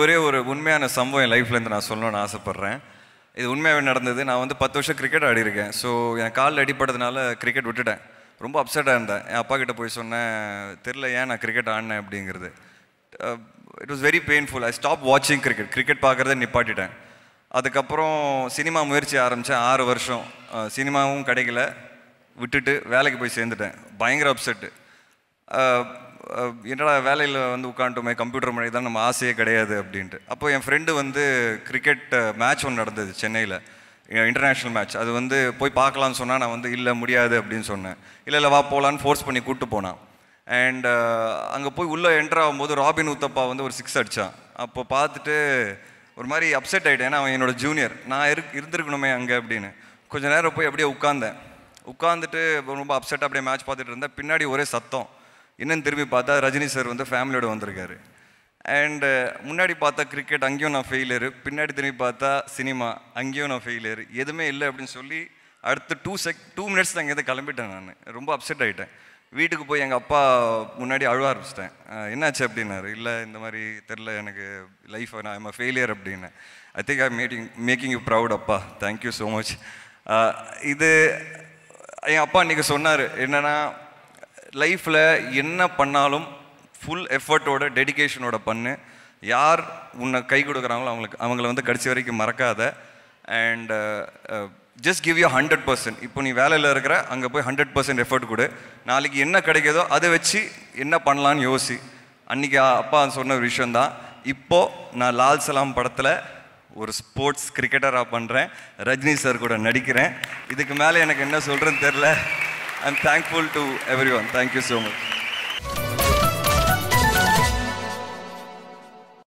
ஒரே ஒரு உண்மையான சம்பவம் என் லைஃப்லேருந்து நான் சொல்லணும்னு ஆசைப்பட்றேன். இது உண்மையாகவே நடந்தது. நான் வந்து பத்து வருஷம் கிரிக்கெட் ஆடிருக்கேன் ஸோ என் காலில் அடிப்பட்டதுனால கிரிக்கெட் விட்டுட்டேன். ரொம்ப அப்செட்டாக இருந்தேன். என் அப்பா கிட்ட போய் சொன்னேன் தெரில ஏன் நான் கிரிக்கெட் ஆடினேன்? அப்படிங்கிறது. It was very painful I stop வாட்சிங் கிரிக்கெட் கிரிக்கெட் பார்க்குறத நிப்பாட்டிட்டேன். அதுக்கப்புறம் சினிமா முயற்சி ஆரம்பித்தேன் ஆறு வருஷம். Uh, சினிமாவும் கிடைக்கல. விட்டுட்டு வேலைக்கு போய் சேர்ந்துட்டேன். பயங்கர அப்செட்டு என்னடா வேலையில் வந்து உட்காந்துட்டோமே கம்ப்யூட்டர் மணி தான் நம்ம ஆசையே கிடையாது அப்படின்ட்டு. அப்போ என் ஃப்ரெண்டு வந்து கிரிக்கெட் மேட்ச் ஒன்று நடந்தது சென்னையில். இன்டர்நேஷ்னல் மேட்ச் அது வந்து போய் பார்க்கலான்னு சொன்னால் நான் வந்து இல்லை முடியாது அப்படின்னு சொன்னேன். இல்லை இல்லை வா போகலான்னு ஃபோர்ஸ் பண்ணி கூப்பிட்டு போனான். அண்ட் அங்கே போய் உள்ளே என்டர் ஆகும்போது ராபின் உத்தப்பா வந்து ஒரு சிக்ஸ் அடித்தான் அப்போ பார்த்துட்டு ஒரு மாதிரி அப்செட் ஆகிட்டேன் ஏன்னா அவன் என்னோட ஜூனியர் நான் இரு இருந்திருக்கணுமே அங்கே அப்படின்னு. கொஞ்ச நேரம் போய் அப்படியே உட்காந்தேன் உட்காந்துட்டு ரொம்ப அப்செட்டாக அப்படியே மேட்ச் பார்த்துட்டு இருந்தேன். பின்னாடி ஒரே சத்தம். என்னன்னு திரும்பி பார்த்தா ரஜினி சார் வந்து ஃபேமிலியோடு வந்திருக்காரு. அண்டு uh, முன்னாடி பார்த்தா கிரிக்கெட் அங்கேயும் நான் ஃபெயிலியரு பின்னாடி திரும்பி பார்த்தா சினிமா அங்கேயும் நான் ஃபெயிலியர் எதுவுமே இல்லை அப்படின்னு சொல்லி அடுத்து டூ செக் டூ மினிட்ஸ் தான் இங்கேருந்து கிளம்பிட்டேன் நான். ரொம்ப அப்செட் ஆகிட்டேன் வீட்டுக்கு போய் எங்கள் அப்பா முன்னாடி அழுவ ஆரம்பிச்சிட்டேன். என்னாச்சு? அப்படின்னாரு. இல்லை இந்த மாதிரி தெரில எனக்கு லைஃப் நான் ஐம் ஃபெயிலியர் அப்படின்னு. I think I making making you proud அப்பா. தேங்க்யூ ஸோ மச் இது என் அப்பா இன்றைக்கி சொன்னார். என்னென்னா லைஃப்பில் என்ன பண்ணாலும் ஃபுல் எஃபர்ட்டோட டெடிக்கேஷனோட பண்ணு. யார் உன்னை கை கொடுக்குறாங்களோ அவங்களுக்கு அவங்கள வந்து கடைசி வரைக்கும் மறக்காத. And just give you hundred percent இப்போ நீ வேலையில் இருக்கிற அங்கே போய் ஹண்ட்ரட் பர்சன்ட் எஃபர்ட் கொடு. நாளைக்கு என்ன கிடைக்கிதோ அதை வச்சு என்ன பண்ணலான்னு யோசி. அன்றைக்கி அப்பா சொன்ன ஒரு விஷயந்தான் இப்போது நான் லால் சலாம் படத்தில் ஒரு ஸ்போர்ட்ஸ் கிரிக்கெட்டராக பண்ணுறேன் ரஜினி சார் கூட நடிக்கிறேன். இதுக்கு மேலே எனக்கு என்ன சொல்கிறேன்னு தெரில I'm thankful to everyone. Thank you so much.